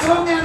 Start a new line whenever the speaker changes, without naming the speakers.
Come on. Oh,